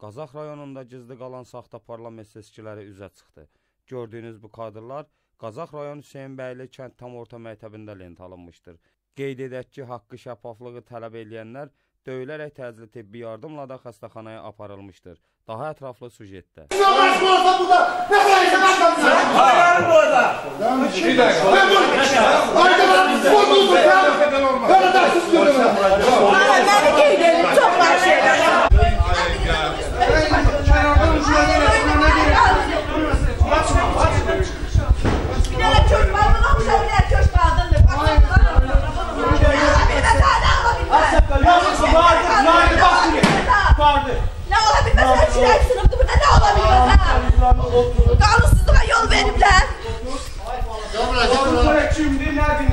Qazax rayonunda gizli qalan saxta parlament seçkiləri üzə çıxdı. Gördüyünüz bu kadrlar Qazax rayon Hüseynbəyli kənd tam orta məktəbində lent alınmışdır. Qeyd edək ki, haqqı şəffaflığı tələb edənlər döyülərək təcili tibbi yardımla da xəstəxanaya aparılmışdır. Daha ətraflı sujetdə. Namaz olsa burada Beşinci sinifdə burada nə ola bilməz ha? Qanunsuzluğa yol veriblər.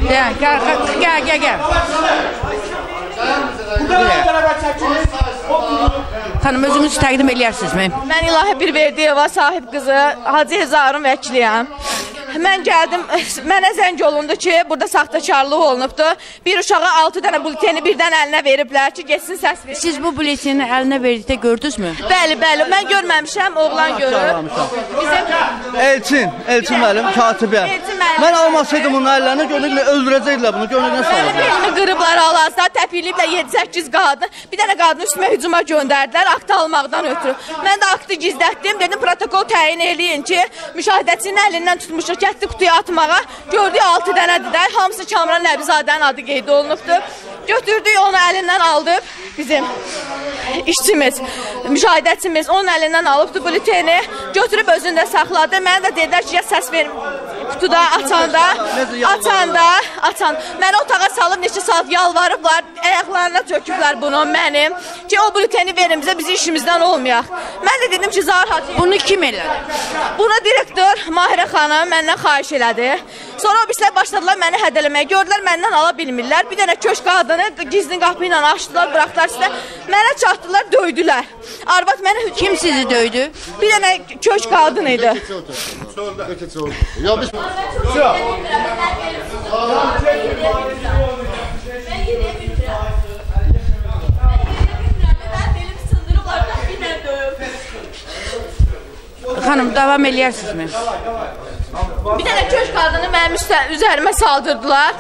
Gəl, gəl, gəl, gəl, gəl. Xanım, özünüzü təqdim eləyərsiniz mi? Mən İlahə Birverdiyeva, sahib qızı, Hacı Hezarın vəkiliyəm. Mən gəldim, mənə zəng olundu ki, burada saxtakarlıq olunubdu. Bir uşağa 6 dənə bulleteni birdən əlinə veriblər ki, getsin səs versin. Siz bu bülletini əlinə verdikdə gördünüzmü? Bəli, bəli, mən görməmişəm, oğlan görüb. Bizim Elçin, Elçin müəllim, katibə. Mən almasaydım bunun əllərini, görünür öldürəcəkdilər bunu, Mənim salacaq. belimi qırıblar hal-hazırda, təpiliblər 7-8 qadın. Bir dənə qadın üstümə hücuma göndərdilər aktı almaqdan ötürü. Mən də aktı gizlətdim, dedim protokol təyin eləyin ki, müşahidəçinin əlindən tutmuşuq, getdi qutuya atmağa. Gördük 6 dənədir də, hamısı Kamran Nəbizadənin adı qeyd olunubdu. Götürdük, onu əlindən aldıb bizim işçimiz, müşahidəçimiz onun əlindən alıbdı bulleteni, götürüb özündə saxladı. Mənə də dedilər ki, ya səs verin qutuda açanda, açanda, açan. Məni otağa salıb neçə saat yalvarıblar, ayaqlarına çöküblər bunu mənim ki, o bulleteni verin bizə, bizim işimizdən olmayaq. Mən də dedim ki, Zahar Hacı, Bunu kim elədi? Buna direktor Mahirə xanım məndən xahiş elədi. Sonra o birislər başladılar məni hədələməyə. Gördülər məndən ala bilmirlər. Bir dənə köşk qadını gizlin qapı ilə açdılar, buraxdılar sizə. Mənə çatdılar, döydülər. Arvad mənə hücum Kim sizi döydü? Bir dənə köşk qadın idi. Ya biz Xanım, davam eləyərsinizmi? Bir dənə köşk qadını mənim üstə, üzərimə saldırdılar.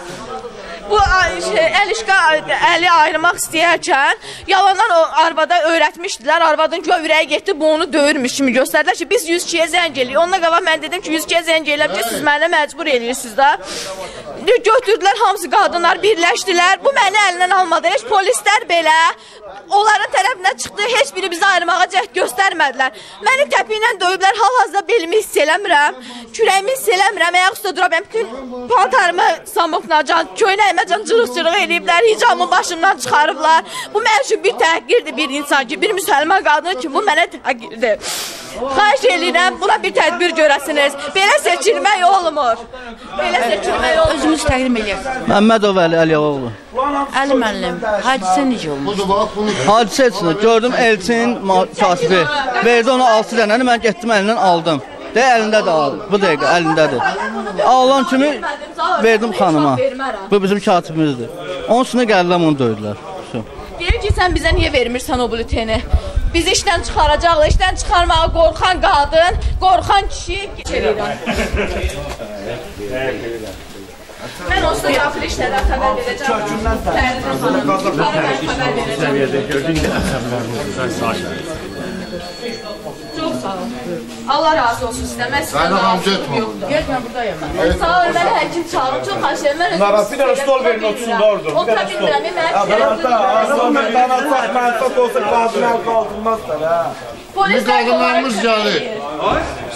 Bu a- şey, əl işqa əli ayırmaq istəyərkən yalandan o arvada öyrətmişdilər. Arvadın ki, ürəyi getdi, bu onu döyürmüş kimi göstərdilər ki, biz 102-yə zəng eləyirik. Ondan qabaq mən dedim ki, 102-yə zəng eləb ki, siz mənə məcbur eləyirsiniz də. Götürdülər hamısı qadınlar birləşdilər. Bu məni əlindən almadı. Heç polislər belə onların tərəfindən çıxdı. Heç biri bizi ayırmağa cəhd göstərmədilər. Məni təpi ilə döyüblər. Hal-hazırda belimi hiss eləmirəm. Kürəyimi hiss eləmirəm. Ayaq üstə dura bilmirəm. Bütün paltarımı samoknacan, köynəyimə can cırıq-cırıq eləyiblər. Hicabımı başımdan çıxarıblar. Bu mənim üçün bir təhqirdir bir insan ki, bir müsəlman qadını ki, bu mənə təhqirdir. Xahiş edirəm, buna bir tədbir görəsiniz. Belə seçilmək olmur. Belə seçilmək olmur. Özünüzü təqdim eləyərsiniz. Məmmədov Əli Əliyoğlu. Əli müəllim, hadisə necə olmuş? Hadisə içində gördüm Elçin katibi. Verdi ona 6 dənəni, mən getdim əlindən aldım. De əlindədir aldım. Bu dəqiqə əlindədir. Alan kimi verdim xanıma. Bu bizim katibimizdir. Onun üstünə gəldilər onu döydülər. Deyir ki, sən bizə niyə vermirsən o bulleteni? Bizi işdən çıxaracaqlar. İşdən çıxarmağa qorxan qadın, qorxan kişi. Mən olsa daxili işlərdən xəbər verəcəm. Xanım, xəbər verəcəm. Çox sağ ol. Allah razı olsun sizdən. Mən sizdən razı yoxdur. Gel mən buradayım. Sağ ol, mənə həkim çağırın. Çox xahiş edirəm. Mən özüm bir dənə stol verin, otursun da orada. Otura bilmirəm, mənə şərəf. Aslan mən danasaq, mən sat olsa lazım, lazım olmaz da. Polis qadınlarımız gəlir.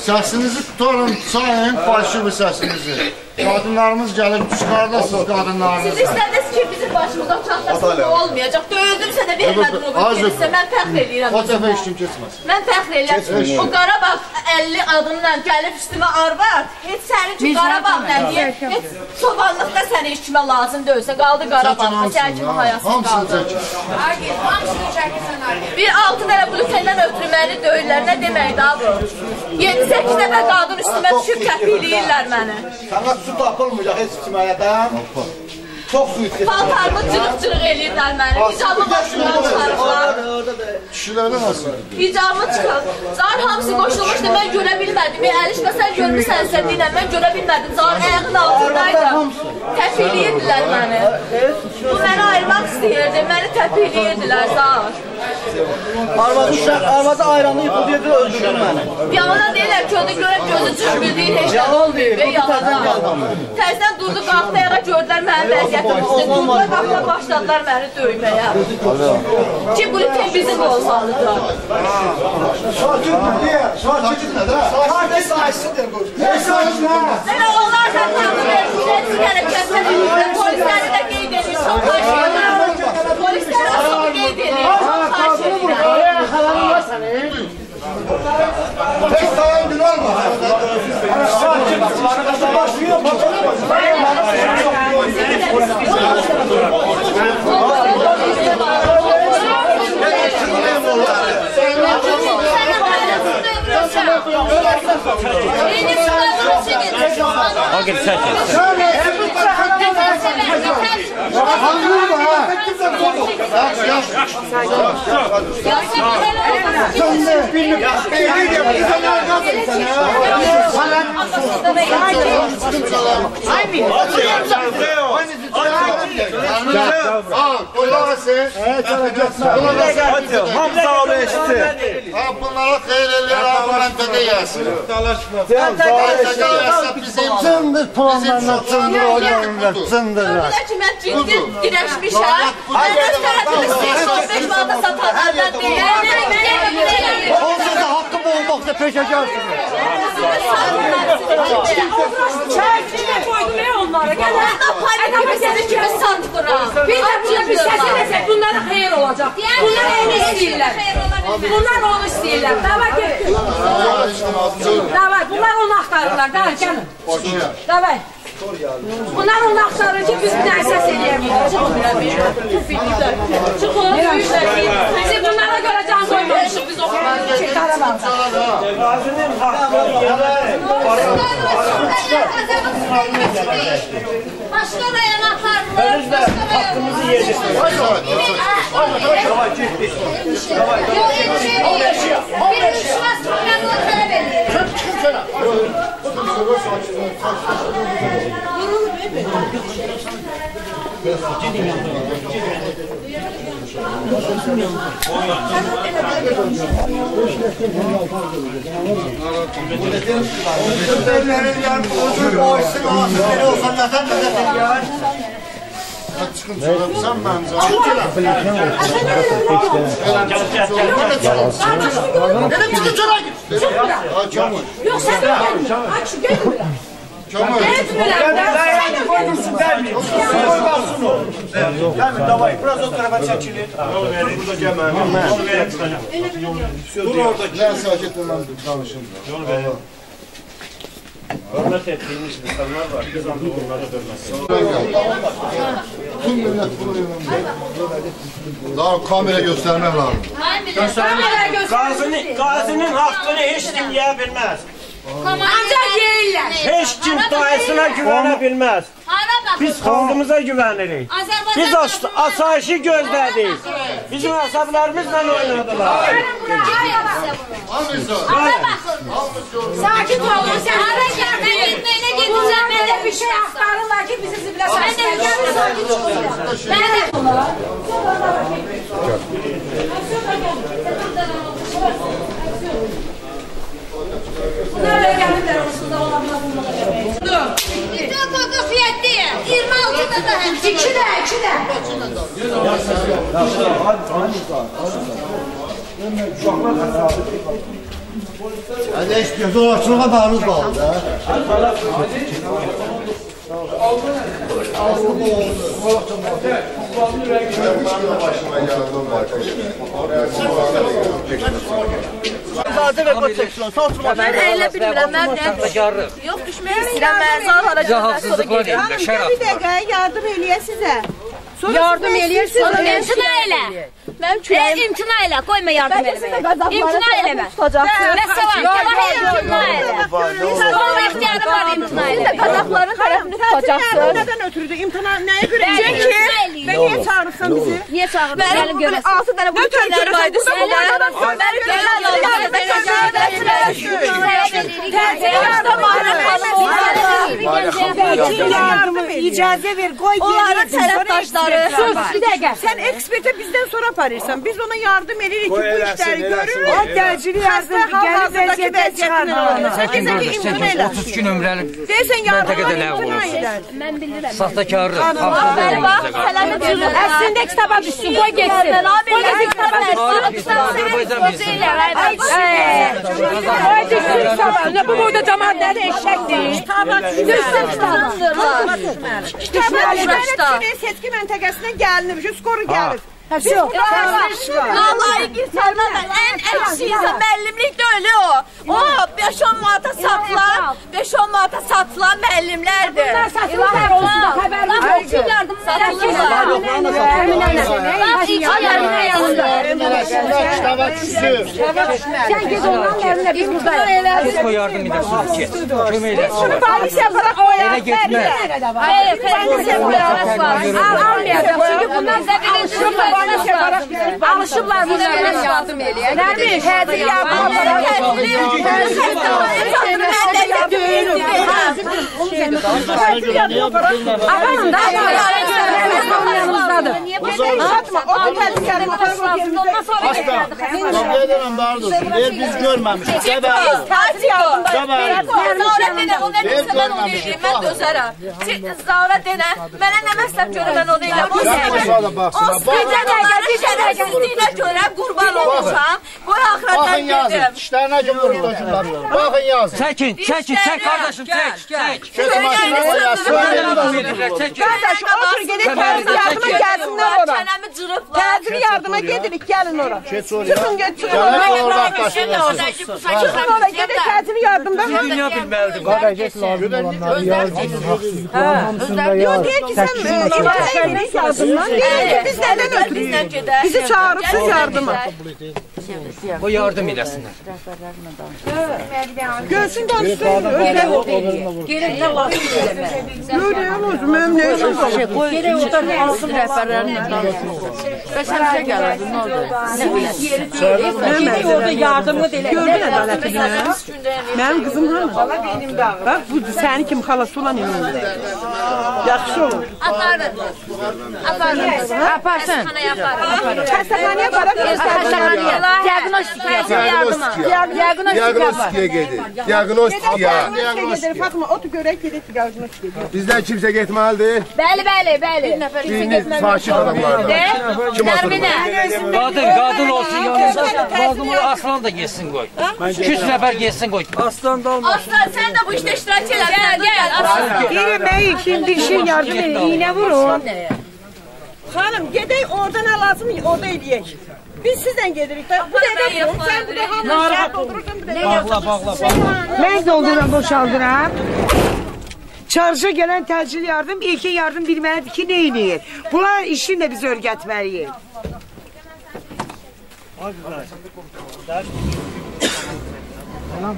Səsinizi tutarın, sayın falşivi səsinizi. Qadınlarımız gəlir, çıxardasınız Siz qadınlarınızı. istədiniz ki, bizim başımıza çatlasın, olmayacaq. Döyüldümsə də vermədim o bilgisə, mən fəxr edirəm. O özümə. işim keçməz. Mən fəxr edirəm. O Qarabağ 50 adımla gəlib üstümə arvad, heç sənin ki Qarabağ nereden nədir? Heç çobanlıqda sənə işimə lazım deyilsə, qaldı Qarabağda, sənin kimi hayasız Hamısını qaldı. çəkin. Bir altı dənə bulutenden ötürü məni döyürlər, nə deməkdir abi? 7-8 dəfə qadın üstümə düşüb təpikləyirlər məni. Sana su tapılmayacak hiç kiməyədən. Çox su içdi. Paltarımı cırıq-cırıq eləyirlər məni. Hicabı başımdan çıxarıblar. Kişilərdə nasıl? Hicabımı çıxıb. Zar hamısı qoşulmuşdu. Mən görə bilmədim. Əliş məsəl görmüsən sən dinlə. Mən görə bilmədim. Zar ayağın altındaydı. Təpiliyirdilər məni. Bu məni ayırmaq istəyirdi. Məni təpiliyirdilər zar. Arvadı uşaq, arvadı ayranı yıxıldı yedi öldürdün məni. Yalana deyirlər ki, onu görüb gözü deyir, heç nə Yalan olmuyor. deyir, bu yalan. yalan. Təzdən durdu, qalxdı ayağa gördülər mənim vəziyyətimi. Hətta onlar haqla başladılar məni döyməyə. Ki, bunu tembizim olmalıdır. Sakit nədir? Sakit nədir? Sakit sayısıdır bu. Ne sakit nə? Hələ onlar da tanrı vermişlər, hərəkətlər edirlər. Polisləri də qeyd edir, son başlayırlar. Polisləri də son qeyd edir. Bu ha? Hamza abi eşitdi. Ha bunlara xeyir eləyər, ha bu məntəqə gəlsin. Məntəqə gəlsə bizim Cındır planlarına cındır oynayırlar, cındırlar. Öyle ki mən ciddi dirəşmişəm. Mən öz tərəfimi istəyirəm, 15 manata satanlardan deyil. Olsa da hakkım olmakta peşekarsınız. Çəkçiyə qoydum ey onları. Gələ. Panik seni kimi satdıram. Bir də burada bir səs eləsək bunlara xeyir olacaq. Bunlar onu istəyirlər. Bunlar onu istəyirlər. Davay get. Davay bunlar onu axtarırlar. Davay gəlin. Davay. Bunlar onu axtarır ki biz bir dənə səs eləyəmirik. Çıxın. Qazinin haqqı Başka rayona apardılar. Başka haqqımızı yedik. Bir düşmez problemler talep ediyor. Çıxın çıxın, sən məncə. Çıxın Ha Şu gəl buraya. Kemal. Getmirəm. Dayanın koydursun vermeyin. Koy baksın o. Vermeyin davay. Biraz o tarafa çekilir. Burada gelmeyin. Yol verin. Dur orada. Nə sakit mən danışım. Yol verin. Hürmet ettiğimiz insanlar var. Biz anda onlara dönmesin. Tüm millət bunu öyrənir. Daha kamera göstərmək lazım. Gazinin, gazinin hakkını hiç kim yiyebilmez. Ancaq yeyirlər. Heç kim dayısına güvənə bilməz. Biz xalqımıza güvənirik. Biz asayişi gözlədik. Bizim əsəblərimizlə oynadılar. Sakit olun, sən hara gəldin? Gitməyinə gedəcəm, mən də bir şey axtarırlar ki, bizi zibilə sarsınlar. Mən də Sonra da bakayım. Sonra da bakayım. Nereye gəlirlər onsuz da ola bilməz bunlara gəlmək. Dur, dur, dur, fiyatdi. 26-da da həmçinin. 2 də, 2 də. Yaxşı, yaxşı, hadi, hadi, hadi. Uşaqlar hesabı Hadi eşit, yoldaşlığa maruz qaldı. Hadi, hadi. İcazə ver qoy çəksin. Saçma. Mən elə bilmirəm, mən Yox, düşmək istəyirəm, mən zar hara Cahavsızlıqlar edirlər, şərab. Bir dəqiqə yardım eləyə sizə. Sonra yardım eləyirsən. Oğlum imtina elə. Mənim kürəyim. E, imtina elə, qoyma yardım eləməyə. İmtina eləmə. Nəsə var, kəlah elə, imtina elə. Son ixtiyarı var imtina elə. Siz də qazaqların xərəfini tutacaqsınız. Nədən ötürdü? İmtina nəyə görə? Çünki və niyə çağırırsan bizi? Niyə çağırırsan? Mənim görəsən. 6 dənə bu kürəyləri qaydı. Mənim görəsən. Yardımı icazə ver, qoy Onların tərəfdaşları. Sus, bir dəqiqə. Sən ekspertə bizdən sonra aparırsan. Biz ona yardım edirik ki, bu işləri görür. O təcili yardım çıxardır. Sən desən ki, imtina elə. 30 gün ömrəli Deyirsən yardım elə. Mən bilirəm. olacaq. sələmi cürür. Əslində kitaba düşsün, qoy getsin. Qoy getsin kitaba Azərbaycan bilsin. Ay düşsün sabah. Ne bu boyda cəmaatları eşəkdir. Düşsün Hazırlar. Düşməli. Düşməli. Seçki məntəqəsindən gəlinib. Üç qoru gəlib. Skoru gəlir. Nalayıq insanlar ən əksi insan müəllimlik də öyle o. O 5-10 manata satılan, 5-10 manata satılan müəllimlərdir. Satırlar olsun da xəbəriniz olsun. Yardım Satılırlar. Bax, iki yardım yanında. Kitaba düşsün. Sən gez onların əlinə biz buradayıq. Biz koy yardım edərsiniz ki, kömək edərsiniz. Polisiya bırak koyar. Elə getmə. Hayır, polisiya qoyaraq var. Meydanə separaq alışıblar bu nəyə yardım eləyə. Nərmiş, hədiyyə yapmalar. Ağam da Yanımızdadır. Satma. O da təcil yardım. Kavga edemem daha doğrusu. Eğer biz görmemişiz. Sebep. Tacik o. Sebep. Zaura denə, o nə desə mən onu edeyim, mən dözərəm. Siz Zaura denə, mənə nə məsləhət görə mən onu eləm, o. O bircə dəqiqə istəyinə görə qurban olmuşam. Qoy axıra Bakın yazın. gedim. İşlerine cumhurbaşkanlar. Bakın yazın. Çəkin, çəkin, çək qardaşım, çək, çək. Kötü maşına koyarsın. Çəkin. Qardaş, otur gedin təcil yardıma gəlsinlər ora. Çənəmi cırıblar. Təcil yardıma gedirik, gəlin ora. Çıxın, get, çıxın ora. Çıxın ora, gedin təcil yardımda. Dünya bilməlidir. Yox, deyir ki, sən edin yardımdan. Deyir ki, biz nədən ötürüyük? Bizi çağırıbsınız yardıma. O yardım edəsinlər. Görsün danışsın. Öyle. Görüyorum o zaman ne işim var? Gerek oradan alsın rəhbərlərinlə danışsın. Bəs həmişə gələrdi, nə oldu? Hemen orada yardımı dele. Gördün ədalətini. Mənim qızım hanı? Bax bu sənin kim xalası olan emin. Yaxşı olur. Aparın. Aparın. Aparsın. Diaqnostik. Təcil yardıma. Diaqnostik yapar. Diagnostikiye gidin. Diagnostikiya. Gedir Fatma otur görək gedək diagnostik. Bizden kimse gitmelidir. Bəli, bəli, bəli. Dini sakit adamlardan. Kim Nərminə. Qadın, qadın olsun yanında. Qadın aslan da geçsin qoy. 200 nəfər geçsin qoy. Aslan da olmaz. Aslan sən də bu işdə iştirak elə. Gəl, gəl. Aslan. Deyirəm mən kim bir şey yardım edin, iğnə vurun. Xanım, gedək oradan nə lazım orada eləyək. Biz sizdən gedirik. də. Bu dəqiqə bu. Sən burada hamını şəhər doldurursan bu dəqiqə. Bağla, bağla, bağla. Mən dolduram, boşaldıram. Çarşıya gelen təcil yardım, ilkin yardım bilməlidir ki, nə eləyir. Bunlar işini də biz öyrətməliyik. Tamam.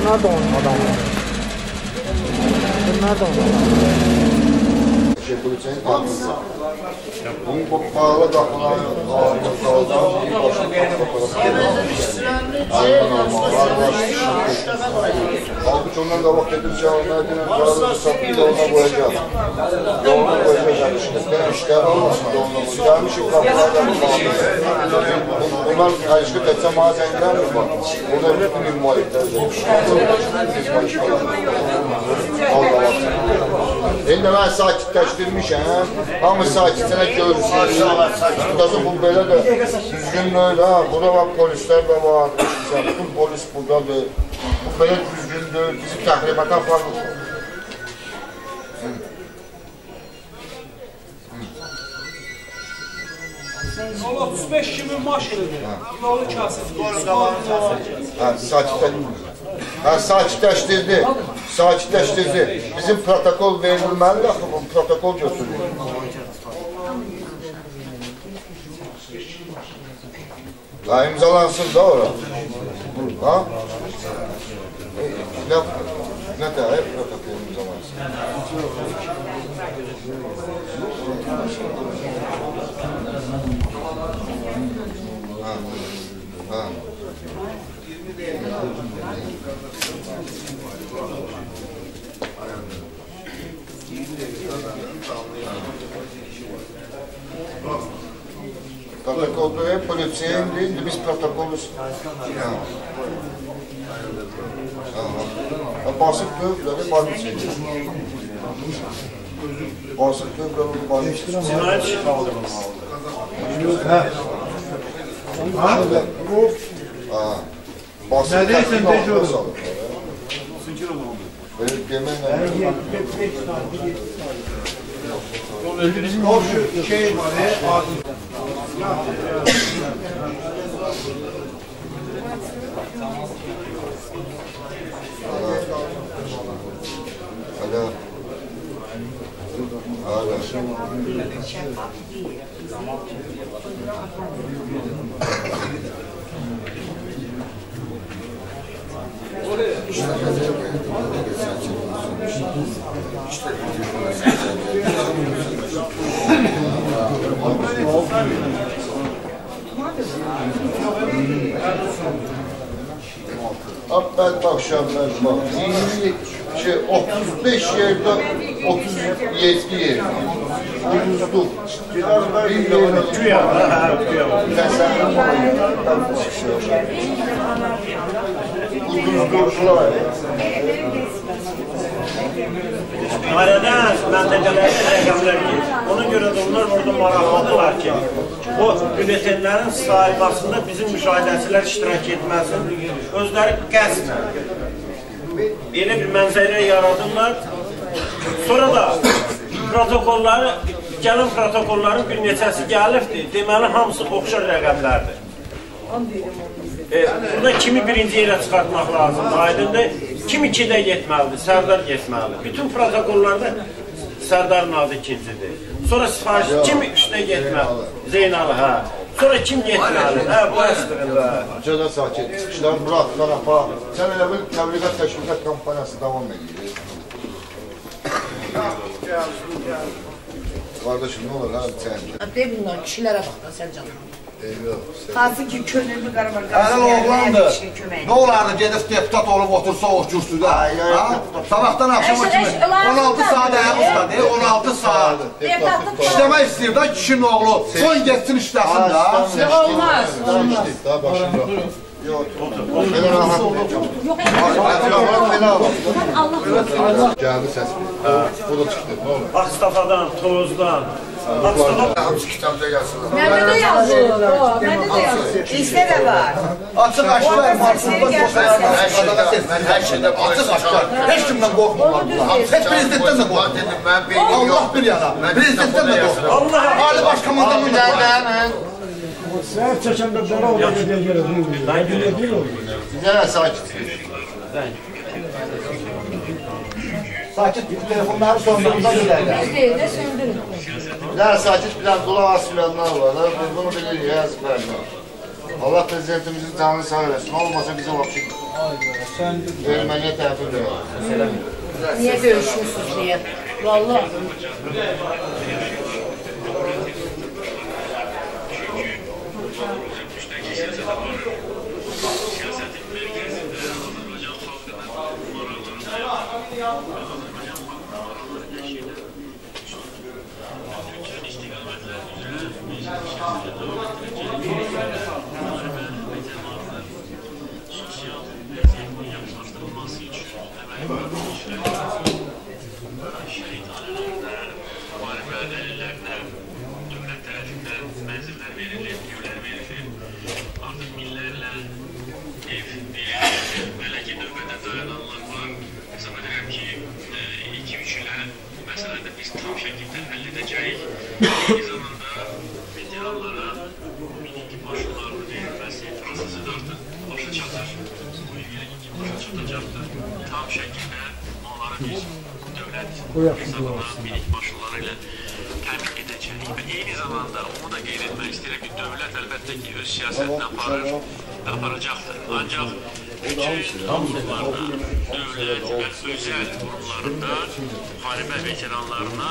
Bunlar da onun adamları. Bunlar da onun adamları. Onun bağlı kapılar, ağırlıklar, ağırlıklar, Halbuki ondan da vakit edip çağırmaya denen çağırır, sapıyı da ona koyacağım. Yoluna koyacağım işte. Ben işler olmasın yoluna koyacağım. Gelmişim kapılardan bağlı. Bunlar aşkı etse mazenler mi bak? Burada bütün ünvallikler Allah Allah. İndi mən sakitləşdirmişəm. Hamı sakitlənə görsün. Tutası bu belə də düzgün öyle ha. Burada bak polislər də var. Bütün polis buradadır. Bu belə düzgündür. Bizi təhribata aparmır. Allah 35 kimin maşinidir. Yolu kasıb. Ha, sakitlə Ha, sakitləşdirdi. Sakitləşdirdi. Bizim protokol verilməli axı bu protokol götürülür. Ha, imzalansın da ora. Ha? Ne, ne de protokol imzalansın. Ha. Ha. Protokolda hep polisiye indi, biz protokoluz. Ha. Ha. Basıp dövdüler. Basıp dövdüler. Cinayet işi Ha. Ha. Basıp Ne deyirsən, təhqir de altına görüm. salıblar. Böyle demenle. O şu şey var ya, adı. Alo. Alo. Abi ben bak şu an ben bak 20 şey 35 yerde 37 yer. Ucuzluk. Bir yerde Güya, ha, güya. Mesela Ucuzluklar. Mən də qədər rəqəmlər ki, ona görə də onlar orada maraqlıdırlar ki, o bülletenlərin sayılmasında bizim müşahidəçilər iştirak etməsin, özləri qəsdən elə bir mənzərə yaradırlar. Sonra da protokolları, gəlin protokolların bir neçəsi gəlibdir, deməli hamısı oxşar rəqəmlərdir. E, burada kimi birinci yerə çıxartmaq lazımdır, aydındır. Kim ikidə getməlidir, Sərdar getməlidir. Bütün protokollarda Sərdarın adı ikincidir. Sonra sifariş kim üçdə getməli? Zeynal, hə. Sonra kim getməli? Hə, bu əslində. Cədə sakit. Çıxışlar buraxdılar apa. Sən elə bil təbliğat təşviqat kampaniyası davam edir. Kardeşim ne olur lan sen? De bunlar kişilere bak da sen canım. Hansı ki könüllü Qarabağ yəni oğlandır. Nə olardı gedib deputat olub otursa o kürsüdə? Sabahdan akşama kimi 16 saat ayaqda deyil, 16 saat. İşləmək istəyir də kişinin oğlu. Son getsin işləsin də. Olmaz. Olmaz. Daha başında. Yox, otur. Belə rahat. Yox, Allah. Gəldi səs. Bu da çıxdı. Ağstafadan, Tovuzdan, Məndə də yazılır. o, Məndə də yazılır. Bizde de var. Marşrutda boşayan Ben her şeyde Açıq aşkar. Heç kimdən qorxmurlar bunlar. Heç prezidentdən də qorxmurlar. Ben benim Allah bir yana. Prezidentdən də qorxmurlar. Allah Ali Baş Komandanın da qorxmurlar. Sen çəkəndə belə oldu deyə gəlir. Ben gülüyorum. Güzel sakit. Sakit telefonları bilərlər. Deyir də söndürün. Güzel sakit bilen kulak asılanlar var. ha. Biz bunu bilir ya ezberler. Allah prezidentimizin canını sağ eylesin. Olmasa bize vapşik. Ermeniye tevfik verir. Niye döyüşürsünüz diye. Vallahi. dövlət edəcəyik. Eyni zamanda veteranlara minik maşınların verilməsi prosesi də artıq başa çatır. Bu il başa çatacaqdır. Tam şəkildə onları biz dövlət hesabına minik maşınları ilə təmin edəcəyik və eyni zamanda onu da qeyd etmək istəyirəm ki, dövlət ki, öz siyasətini aparır aparacaqdır. Ancaq qurumlarda, dövlət və özəl qurumlarında müharibə veteranlarına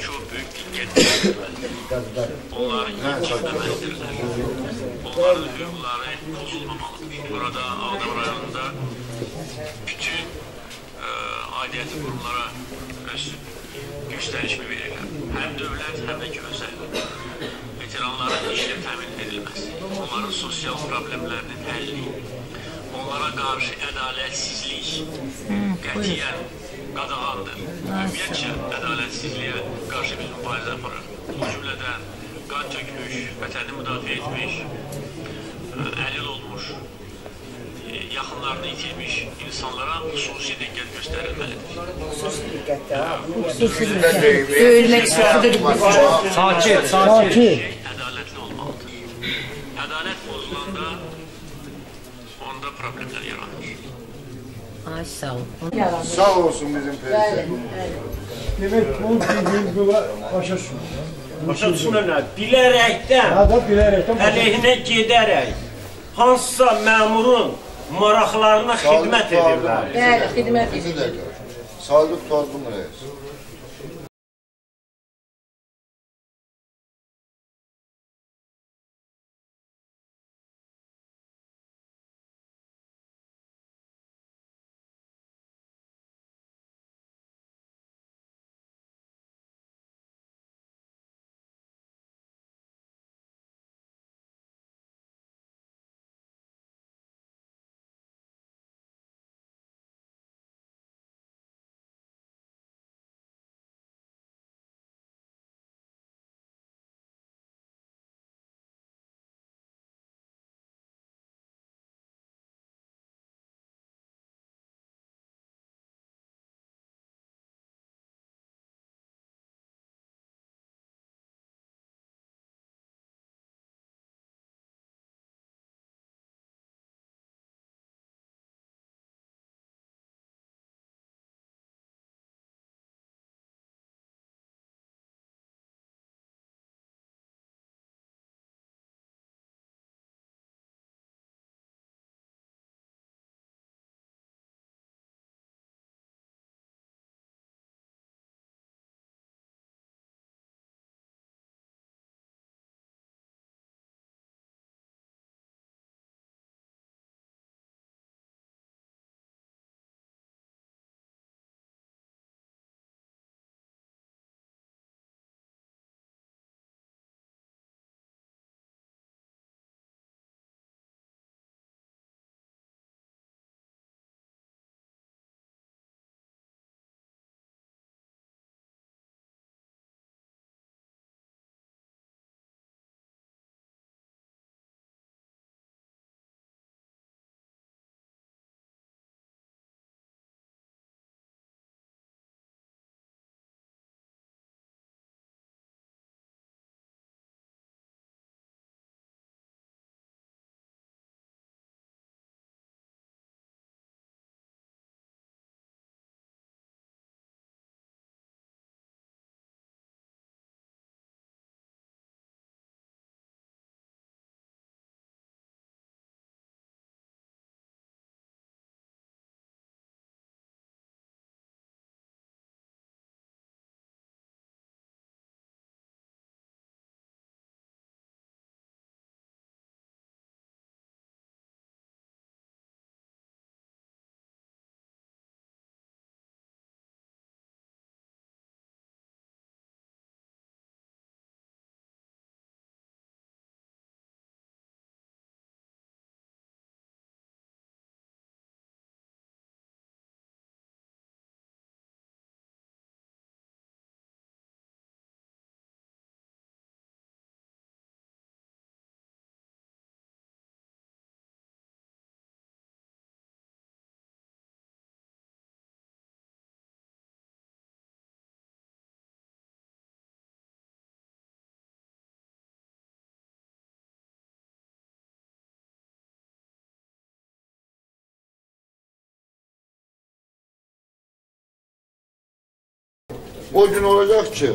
çox böyük diqqət verilməlidir. Onların yetişdirməlidirlər. Onların hüquqları pozulmamalıdır. Burada Ağdam rayonunda bütün ə, aidiyyəti qurumlara öz göstərişimi verirlər. Həm dövlət, həm də ki, özəl. Veteranların işlə təmin edilməsi, onların sosial problemlərinin həlli, onlara qarşı ədalətsizlik qətiyyən qadağandır. Ümumiyyətcə, ədalətsizliyə qarşı biz mübarizə aparırıq. Bu cümlədən qan tökmüş, vətəni müdafiə etmiş, ə, əlil olmuş, e, yaxınlarını itirmiş insanlara xüsusi diqqət göstərilməlidir. Xüsusi diqqət də. Xüsusi diqqət. Döyülmək istədi. Sakit, sakit. ədalətli olmalıdır. Ədalət pozulanda onda problemlər yaranır. Ay sağ ol. Sağ olsun bizim prezident. Demek bu dediğimiz bu başa düşmüyor. Başa düşmürlər. Bilərəkdən, Ha da bilerek. əleyhinə gedərək, hansısa məmurun maraqlarına xidmət edirlər. Bəli, xidmət Bir dakika. Sadık Tozlu Reis. O gün olacaq ki,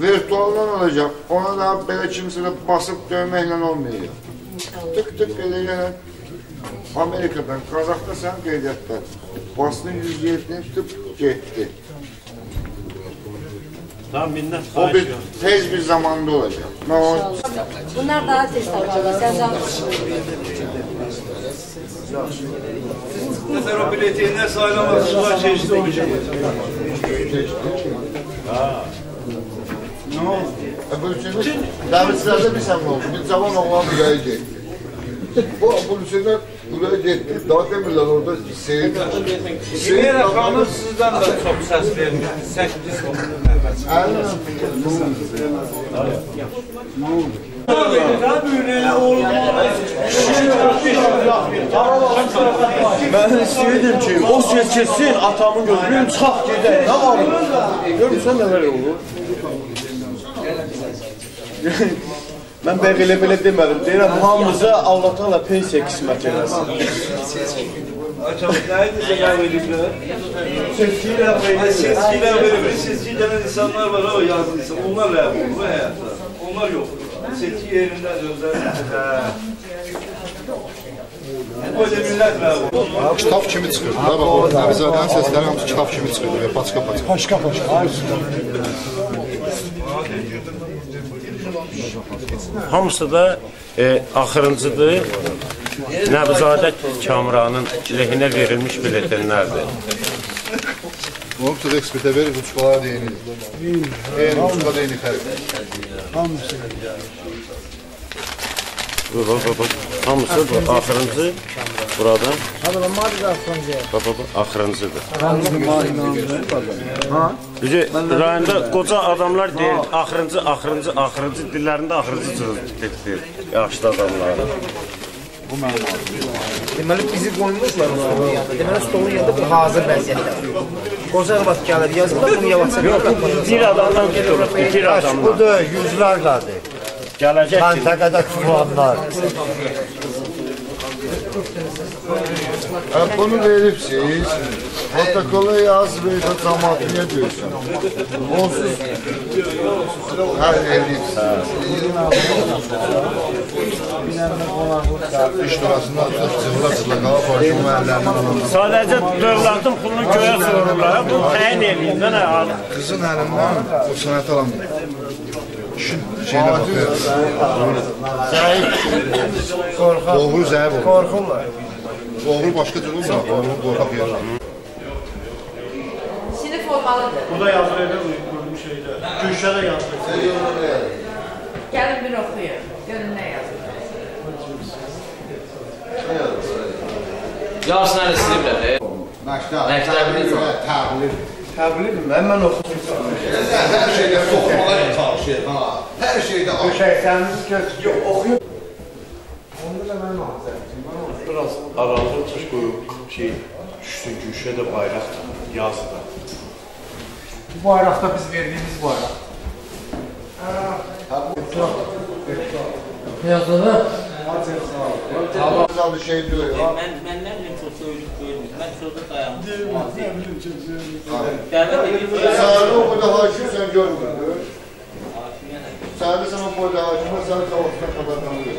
virtualdan olacaq. Ona da belə kimsə də basıb döyməklə olmayacaq. Tık tık elə yenə Amerikadan, Qazaxda sən qeydiyyatda. Basının 107-ni tıp getdi. Tam minnət O bir tez bir zamanda olacaq. Mən o Bunlar daha tez tapacaqlar. Sən Nəfər Nəzərov biletiyinə sayılamaz, sular keçdi o işə. Nə oldu? Dəvetsizlərdə bir səhv oldu. Bir cavan oğlan buraya getdi. Bu polisyonlar buraya getdi. Daha demirlər orada Hüseyin. Hüseyin xanım sizdən də çox səs vermiş. 8 oldu. Əlbəttə. Nə oldu? Ben istəyirdim ki, o söz keçsin, atamın gözünün çap gedər. Nə var? Görmüsən nələr olur? Mən bəy elə belə demədim. Deyirəm, hamımıza Allah-Taala pensiya qismət eləsin. Ləğv edirlər. Seçki ləğv edilmiş. Seçki gələn insanlar var, o yazılıysa. Onlar ləğv olunur bu həyatda. Onlar yoxdur. Seçki millət ləğv olunur. Kitap kimi çıxırdı da, bax o Nəbizadənin səsləri hamısı kitap kimi çıxırdı, belə paçka paçka. Paşka paşka. Hamısı da e, axırıncıdır. Nəbzadə Kamranın lehinə verilmiş biletenlərdir. Onu tutup ekspertə verir, uçkalara değinir. Eyni uçka değinir. Hamısı. Bak bak bak. Hamısı bu axırıncı burada. Hadi ben madde axırıncı. Bak bak bak axırıncıdır. Ha? Bizi rayonda qoca adamlar deyir, axırıncı, axırıncı, axırıncı dillərində axırıncı deyir. Yaşlı adamlar. Deməli bizi qoymuşlar stolun. Deməli stolun yanında bu hazır vəziyyətdə. Qoca arvad gəlir, yazırlar bunu yavaşça Yox, bir adamdan tuturuq, bir adamdan. Budur, yüzlərlədir. Gələcək ki, Məntəqədə tutulanlar. Ha, bunu veripsiz, protokola yaz ve cemaat niye diyorsun? Onsuz her evliyiz. İş durasında cıvıla cıvıla qala parçamı əllərindən alalım. sadəcə dövlətin pulunu göyə sorurlar. Bu təyin edin də nə alır. Kızın əlindən o sənət alamıyor. İşin şeyinə baxıyor. Zəif, qorxaq. Oğru zəif olur. Qorxurlar. Oğru başqa cür olmur, oğru qorxaq yer. Sinif olmalıdır. Burada yazır elə uyğun şeydə. Gülşədə yazır. Gəlin bir oxuyun. Görün nə yazır. Yarısını hələ siliblər. Məktəb. Məktəbli Təbliğ. Təbliğ mən mən oxuyum. Hər şeydə soxmağa çalışır, ha. Hər şeydə aş. Şəhərimiz göz. Yox, oxuyum. Onda da mənim ağzım. Biraz aralığı tuş qoyub ki, düşsün Gülşədə bayraq yazdı. Bu bayraqda biz verdiyimiz bayraq. Yazılı. Tamam. şey diyor ya. Mən məndən şurada edib. Sağlı o hakim sen görmüyorsun. Sağlı sana o burada hakim sana kavuştan kadar tanıyor.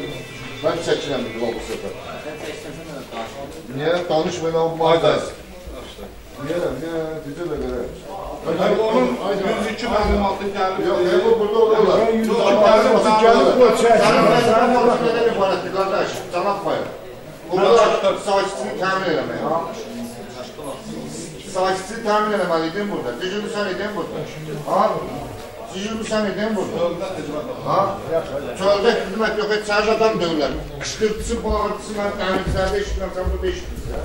Ben çekilem bu bu sefer. Də danışma. Niye? Danışmayın ama maydayız. Niye? Niye? Bize de göre. Hayır, onun 102 məlumatı gəlir. Yok, burada olurlar. Yok, 102 Yok, məlumatı gelip bu. Sana sana konuşma neden ibaretli kardeş? Sen yapmayın. Burada saçısını temin eləmək. Saçısını temin eləməliydin burada. Düzünü sen edin burada. Ha? Düzünü sen edin burada. Ha? Çöldə hizmet yok, et sadece adam dövürlər. Qışqırtısı, bağırtısı, mən təmizlərdə işitməm, sen burada işitmirsən.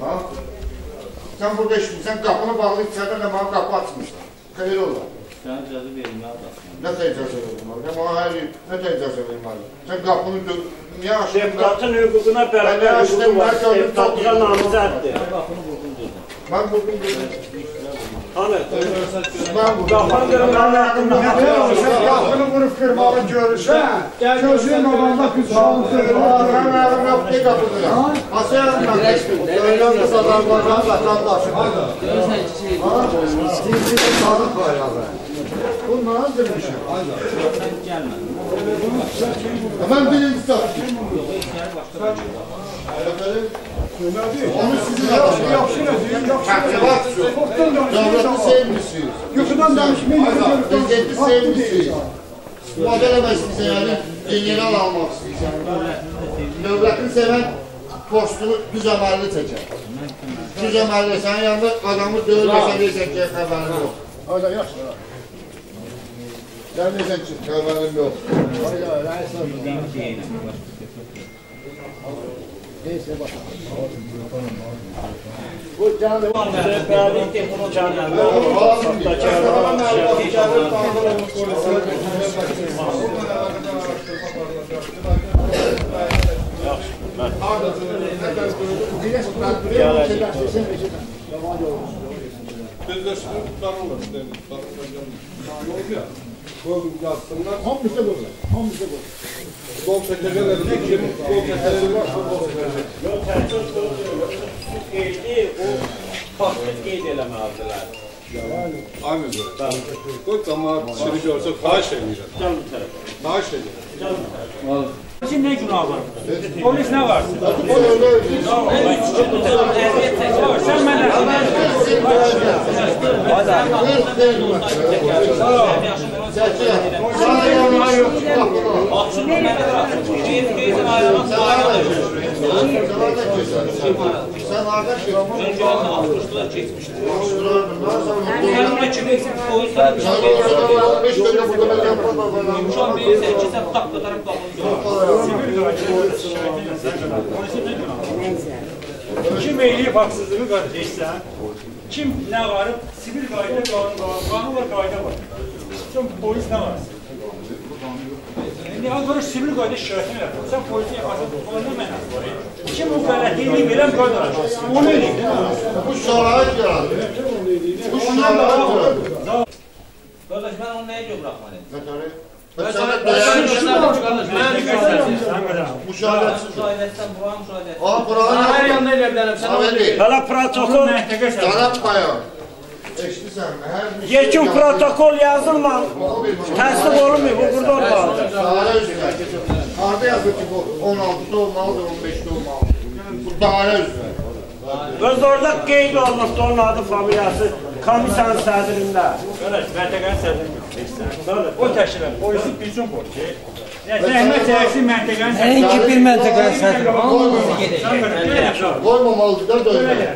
Ha? Sen burada işitmirsən, qapını bağlayıb içərdən də bana qapı açmışlar. Xeyir olar. Sən icazə vermə adasın. Nə təcazə verməli? Nə mənə hər il nə təcazə verməli? Sən qapını dö niyə açdın? Deputatın hüququna Ben bərabər açdım, hüququ var. mən gördüm, Deputatlığa namizəddir. Qapını vurdun Mən bugün dedim. Hani? Ben bu. Qapını qırıb mənim haqqımda Qapını vurub qırmağı görürsən, gözünün babanda qızağın Ben evim yok ne kapıdır? Asya ben. Öyle kız Azerbaycan vatandaşı. Sizin sadık bayrağı. Bunlar demişim. Ben birinci satayım. Onu sizin adamlar. Devleti sevmişsiniz. Yuxudan danışmayın. Devleti sevmişsiniz. İstifadə eləmək istəyirsən, yəni general almaq istəyirsən. Dövlətin sevən postunu düz əməlli çəkər. Düz əməlli, sənin yanında adamı döyürləsən, deyirsən ki, ki, xəbərin yox. Ayda, rəis Neyse bakalım. Bu canlı Bəli, bunu canlı. Sözleşme tutarılır. Koyun yazsınlar. Hamısı burada. Hamısı burada. Varsa gol çekecek. Yox, təəssüf qeydi, o faktı qeyd eləməlidirlər. Aynı böyle. Bu cemaat işini görse xahiş edirəm. Gəl bu tərəfə. Xahiş edirəm. Gəl bu tərəfə. Sizin nə günah var? Polis nə var? Sən mənə Sen harada Önce 60'lar geçmişti. Şu an bir seçi sen tak tutarak Kim eləyib haqsızlığı qarşılayırsan, kim nə varıb, sivil qayda, qanun var, qanun var, qayda var. Sən polis nə var? İndi az sonra sivil qayda şikayətini elə. Sən polisi artıq ona mənə var. Kim bu bələdiyini verəm qaydalar. Onu eləyib. Bu şərait yaradır. Bu şərait yaradır. Kardeş ben onu. Müşahede Müşahedetten Burak'ın müşahedesi. Aa, Burak'ın Her yanında Ahmet Bey. Hala protokol. Sanat Yekun protokol yazılma. Təsdiq olunmuyor, bu burada olmalıdır. Dairə üzrə. Harada yazır ki, bu 16-da olmalıdır, 15-də olmalıdır. Bu dairə üzrə. Öz orada qeyd olunubdur onun adı, familiyası. Komisyanın sədrində. Qardaş, məntəqənin göstərsən. O təşkil edir. Polisi bütün polisi. Yəni zəhmət çəksin məntəqənin sədrini. Nəinki bir məntəqənin sədri, hamısı gedəcək. Qoymamalıdır da dönmə.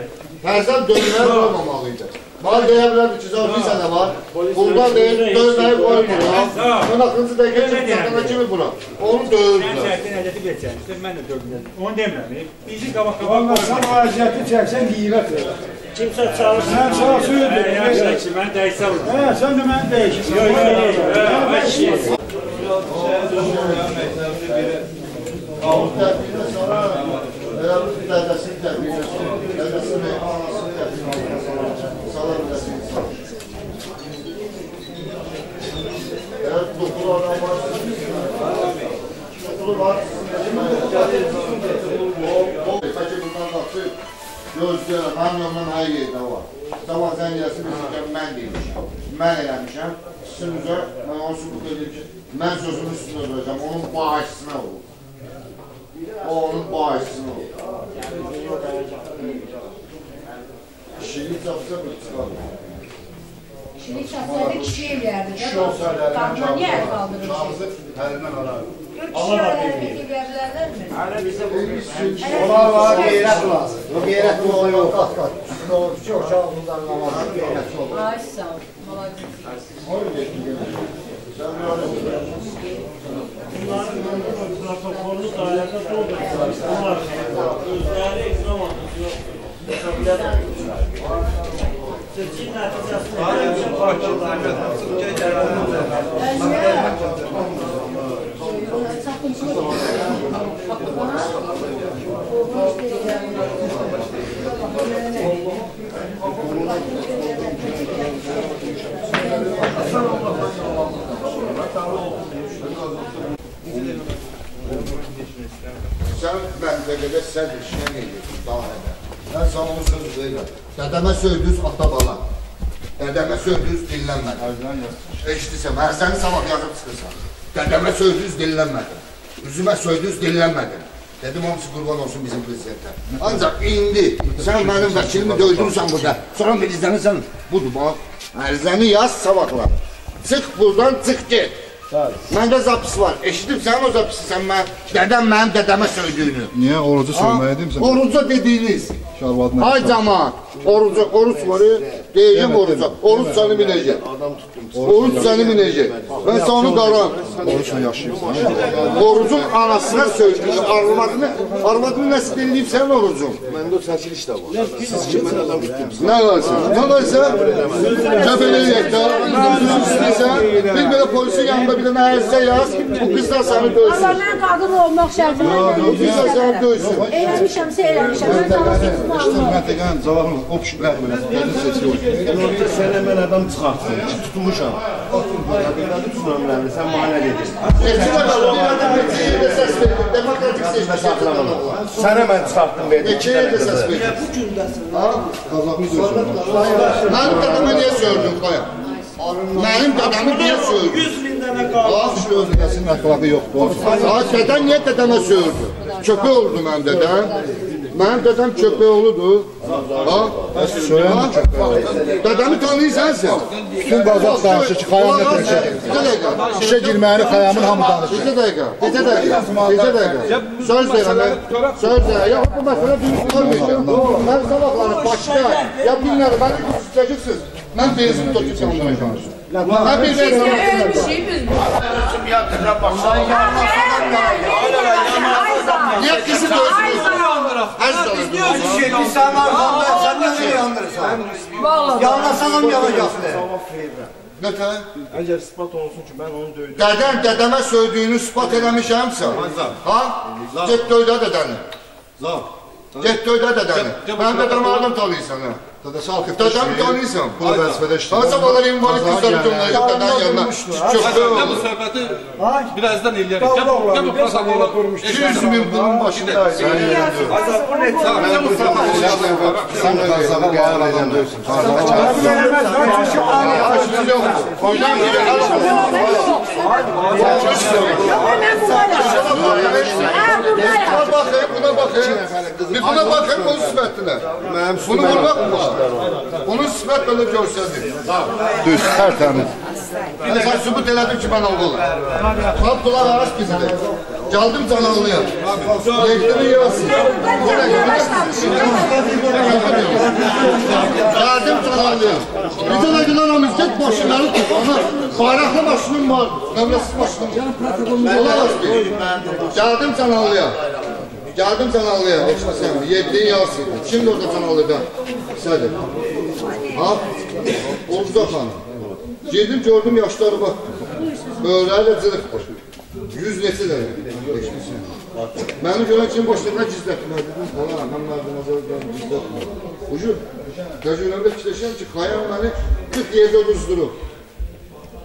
Hərzən dönməyə qoymamalıydı. Bana deyə bilərdi ki, zaten bir sənə var. Buradan deyir, dönməyi qoymuram. Mən axırıncı dəqiqə çıxdığında kimi bura. Onu Sən döyürdülər. səhətdən ədəti verəcəksən, mən də dördündən. Onu demirəm. Bizi qabaq-qabaq Vallahi sen aziyeti çeksen giyvet ver. Kimsə çalışsın. Sen çalışıyorsun. Yaxşı, mən dəyişsəm. He sen de ben değişim. Yox, yox, yox. Vəşki. Qavur təbiyinə sonra elə bir dədəsinin təbiyinə sonra, dədəsinin anasının təbiyinə sonra, sana biləsiniz. Eğer dokulu adam varsa, dokulu var, o, peki bundan baktı, gözləyərəm, mənim yanımdan hər yerdə var. Sabah sən gəlsin, biz mən deymişəm, mən eləmişəm, sizin üzə, mən onu sübut edir ki, mən sözümün üstündə duracağım, onun bağışçısına olur. O onun bağışçısına olur. Kişilik çapsa bir çıxar. Şimdi şahsiyede kişi evlerdi. Kişi olsaydı əlindən Damla niye el kaldırır? Türk şiirlerindeki yerlerden mi? Hala bize bu. Ola var gayret lazım. O gayret bu olay yok. Kat kat. Doğru. Çok sağ olun. Gayret olur. Ay sağ ol. Malazgirt. Bunların protokolü dairede doldurdular. Bunlar özleri ikram aldılar. Kabul Seçim neticesinde. Hayır, bu parçalar. Seçim neticesinde. Sen məntəqədə sədr işinə şey qeydiyorsun, dairədə. Mən sana onu söz verirəm. Dədəmə söydüz, ata bala. Dədəmə söydüz, dinlənmədim. Eşitlisəm, hər səni sabah yazıb çıxırsan. Dədəmə söydüz, dinlənmədim. Üzümə söydünüz dinlənmədim. Dedim hamısı qurban olsun bizim prezidentə. Ancaq indi sən mənim vəkilimi döydürsən burada. Sonra mirizlənirsən. Budur bax. Ərizəni yaz sabahla. Çıx buradan, çıx get. Məndə zapis var. Eşidibsən o zapisi sən mən, dədəm mənim dədəmə söydüyünü. Niyə orucu söyməyə Ha, Oruca dediyiniz. Ay camaat, oruca, oruç var, deyəcəm oruca. Oruç səni minəcək. Oruç səni minəcək. Mən sana onu qaram. Oruçla yaşayırsan. Orucun anasına söylüyor, arvadını, arvadını nəsil eləyib sənin orucun. Məndə o çəkiliş də var. Siz ki, mən adam tutdunuz. Nə varsa, nə varsa, kəfələ eləyək də, istəyirsən, bir belə polisin yanında bir dənə ərizə yaz, bu qızlar səni Allah döysün. mən qadın olmaq şərtinə Bu qızlar səni döysün. Eləmişəmsə eləmişəm. Mən tamam İşte məntəqənin cavabını o kişi ləğv eləsin. Gəlin seçiyor. Günorta sənə mən adam çıxartdım, tutmuşam. Qadınları tsunamilərini, sən mənə dedin. Neçin adamı, bir adam neçin yerdə səs verdim, demokratik seçki saxlamadım. Sənə mən çıxartdım verdim. Neçin yerdə səs verdim? Bu gündəsin. Ha? Qazaqı gözüm. Mənim qədəmə niyə söylədim, qoya? Mənim qədəmi niyə söylədim? 100 min dənə qaldı. Az şey özünəsinin əxlaqı yoxdur. Saat dədən niyə dədəmə söylədim? Köpə oldu mən dədən. Mənim dədəm köpək oludur. Ha? Söyən oldu. Dədəmi tanıyırsan sən? Bütün Qazaq danışır ki, Xayam nə təkədir. dəqiqə. İşə girməyini Xayamın hamı danışır. Bir dəqiqə. Bir dəqiqə. Bir dəqiqə. Söz verirəm. mən. Söz verirəm. Ya bu məsələ düz olmayacaq. Mən sabahları başqa ya bilmirəm, məni küçəcəksiniz. Mən benzin töküb yanmayacağam. Nə bir ölmüşük biz. Kim yatırlar başa. Niyə bizi döyürsünüz? Hər zaman. Biz özü şey biz sənin arxanda, sən nə şey yandırırsan? Vallahi. Yanlasan yanacaqdır. Nə tə? Əgər isbat olsun ki, mən onu döydüm. Dədəm, dədəmə söydüyünü isbat eləmişəmsə. Ha? Get döydə dədəni. Zan. Get döydə dədəni. Mən dədəmə aldım tanıyırsan ha. Dədəsi halk Dədəmi tanıyırsan. Bu vəzifədə işləyir. Hansı bağlar invalid qızları göndərəcək dədənin yanına. Köpək Bu olur. söhbəti birazdan. Gəl gəl bu protokola 200 min bunun başında. Sən Qazağa bağlı adam deyilsin. Hocam Buna bakın, buna bakın. Bir buna bakın, onun sifətinə. Bunu vurmaq mı? Onun sifət belə görsədir. Düz, tərtəmiz. Bir də sən sübut elədin ki, mən oğlum. Bax, qulaq ağaç bizidir. Gəldim canalıyam. Yekdimi yiyorsun. Gəldim canalıyam. Bir dənə günah amizget maşınları tut. Ana, bayraqlı maşınım var. Dövlətsiz maşınım var. Qulaq ağaç bir. Geldim Fenerli'ye sen. Yediğin yarsın. Kim orada Fenerli'de? Selim. Ha? Orada hanım. Girdim gördüm yaşları bak. Böyleyle cılıktır. Yüz nesi nesidir. Beni gören kim başlarına gizletmez. Valla ben merdivenlerden gizletmez. Ucu, tecrübemde kişileşen ki kayan beni 40 yerde duzdurur.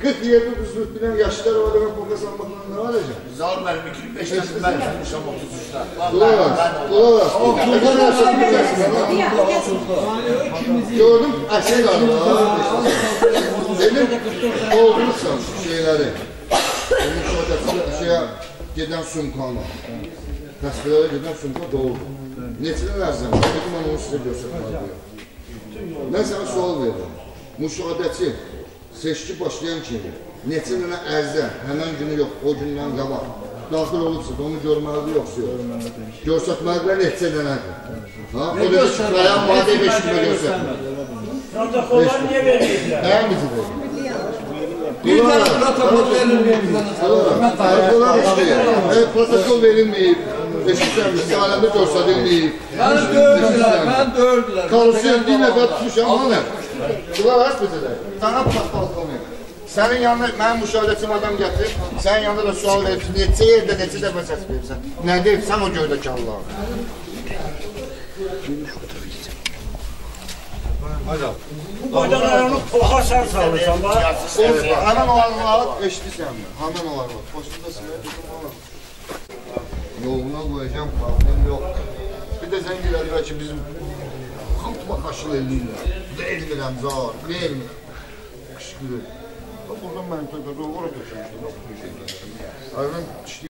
40 yerde düzülüp bilen yaşlılar var demek bu kazanmakla ne var hocam? Zor benim 2005 yaşım ben tutmuşum 33'te. Dulamaz. Dulamaz. O kurban olsan bileceksin. Gördüm. Ha sen de Benim doldursam şu şeyleri. Benim şu şeye giden sumkanı. Gazetelere giden sumka doldu. Netine versen. Dedim onu onu size göstermek diyor. Ben sana sual veriyorum. Müşahedeci seçki başlayan kimi neçə dənə ərzə həmən günü yox, o gündən qabaq daxil olubsa onu görməlidir yoxsa yox. Görsətməlidirlər neçə dənədir. Ha, o da ki, Krayan Vadi 5 kimə göstərmir. Protokollar niyə verməyiblər? Nəyin bizi verir? Bir tane protokol. E, protokol verilməyib. Eşitsən, misaləndə göstərilməyib. Beni dövdüler, ben dövdüler. Kalısı bir nəfər tutmuşam, ana. Qulaq as bizə də. Sana polkovnik. Sənin yanına mənim müşahidəçim adam gətir. Sənin yanında da sual verib, neçə yerdə neçə dəfə səs verirsən. Nə deyib, sən o göydəki Allah. Bu boydan ayağını poxa sən salırsan, bax. Həmən o arvad eşitirsən? Həmən o arvad. Başında sinir. Yoluna koyacağım, problem yok. Bir de zengiler belki bizim altıma qarşılıq eləyirlər. Bu da elmirəm, zar, vermirəm. Qışqırır. Oradan mənim tövbədə ora götürmüşdüm, ora bu şeydən. Ayrıca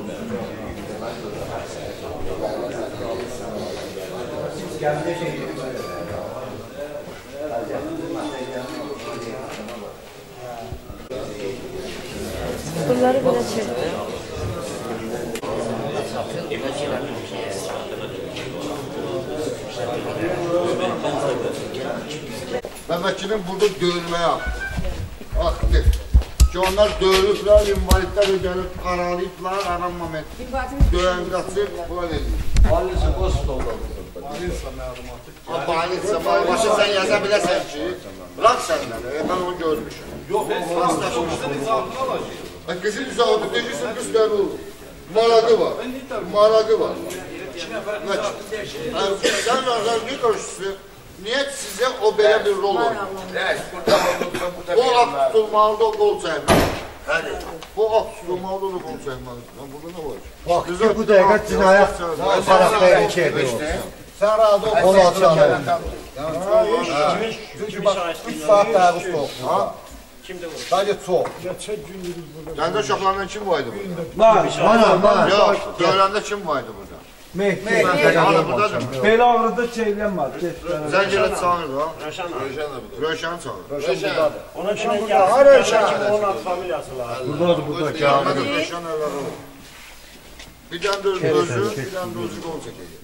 Aynen işte Bunları belə çək. Mehmetçinin burada dövülmeye aktif. Ki onlar dövülüblər, invalidlər gəlib aralayıblar, aranmamək. Döyən qaçıb, buna verir. Valisi boş stoldadır. Ha, Balitsə, başa sən yaza biləsən ki, bırak sənləri, e, mən onu görmüşüm. Yox, rastlaşmışdı, izahını alacaq. Ha, Qızın izahı deyirsən, qız dövül. Marağı var, marağı var. Və- Ha, Sən nazarlı görüşsün, niyə sizə o belə bir rol oynuyor? O at tutulmalıdır, o qol çəkməlidir. Bu at tutulmalıdır, o qol çəkməlidir. Lan Burada nə var? Bak ki bu dəqiqə cinayət tarafda iki evi Sən razı ol. Onu açalım. Çünki bak 3 saat dəqiq soğukdur. Ha? Kimdə vurur? Sadece soğuk. Gəncə uşaqlarla kim var idi burada? Var, var, var. Yox, döyəndə kim var idi burada? Mehdi. Belə ağrıda çeylənmədi. Zəncirə çağırır ha? Röşən Röşən çağırır. Röşən buradadır. Onun kimi gəlsin. Röşən onun ad familiyası var. Buradadır, burada. Gəlmədə Röşən əvvəl. Bir dənə də özü, bir dənə də özü qol çəkəcək.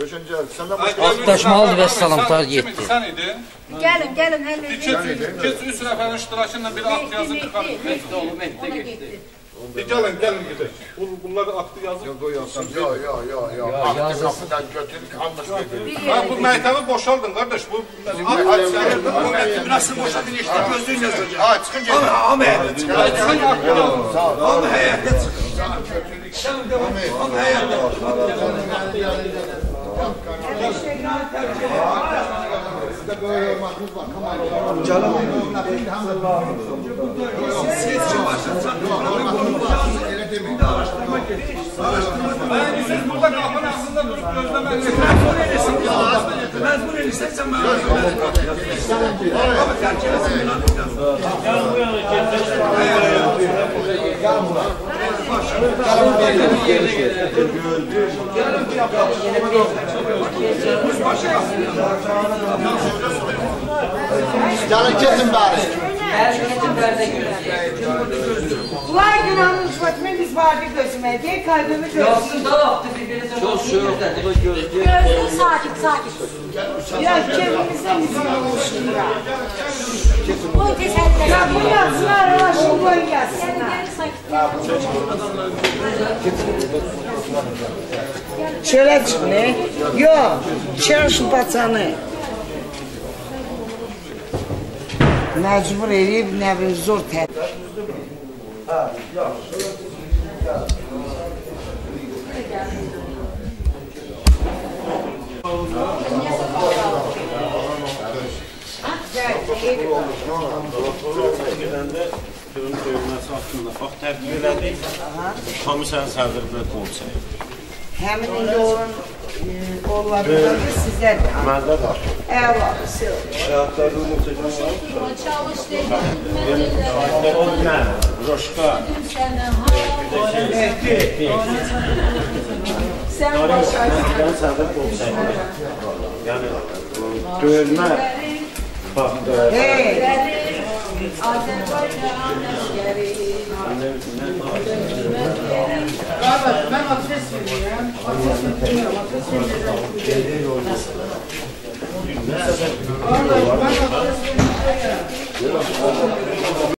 Röşən gəl, səndən başqa... Atlaşmalı və salamlar getdi. Sən idin? Gəlin, gəlin, həll nəfərin iştirakı ilə bir akt yazıb çıxarıb. Mehdi olub, Mehdi getdi. Gəlin, gəlin gedək. Bun- Bunları aktı yazıb. Yox, yox, yox, yox, yox, yox. Aktı qapıdan götür, anlaş gedir. Ha, bu məktəbi boşaldın qardaş. Bu məktəbi nasıl boşadın işte, gözlüyün yazılacaq. Ha, çıxın gedin. Ama çıxın aktı yazın. Ama həyətdə çıxın. Ama həyətdə. Sizdə böyle yormaqınız var. Canım. Elə demeyin. Ben siz burada kapının ağzında durup gözlemek. Məcbur edirsən sən mənə. Gel bu yana Gəlin kesin bari. Bunlar günahın rüşvetini biz vardı gözüme diye kalbimi görsün. Çox söyürlər, bu gözlük. Gözlü, sakit, sakit. Ya kendimizden bizim oluştu ya. Bu təsəlli. Ya bu yazsınlar, ha şu boy yazsınlar. Şöyle çık ne? Yok, çer məcbur eləyib, nə bilim, zor tədbir. Hə, yaxşı. gedəndə döyüm döyülməsi haqqında bax təbliğ elədik. Hamı sənin sədrinə qol çəkdi həmin indi onun e, onlarından da sizlər də. Məndə də. Əla. Şəhətlərdə mutəqəm var. Çalış deyil. O mən, Roşka. Mehdi. Sən başarısın. Mən səndə qolsaydım. Yəni, döyülmə. Bax, döyülmə. Hey. Azərbaycan əskəri. Annem, mən başarısın. Adres verirəm. Adres verirəm, adres verirəm. Qardaş, mən adres verirəm.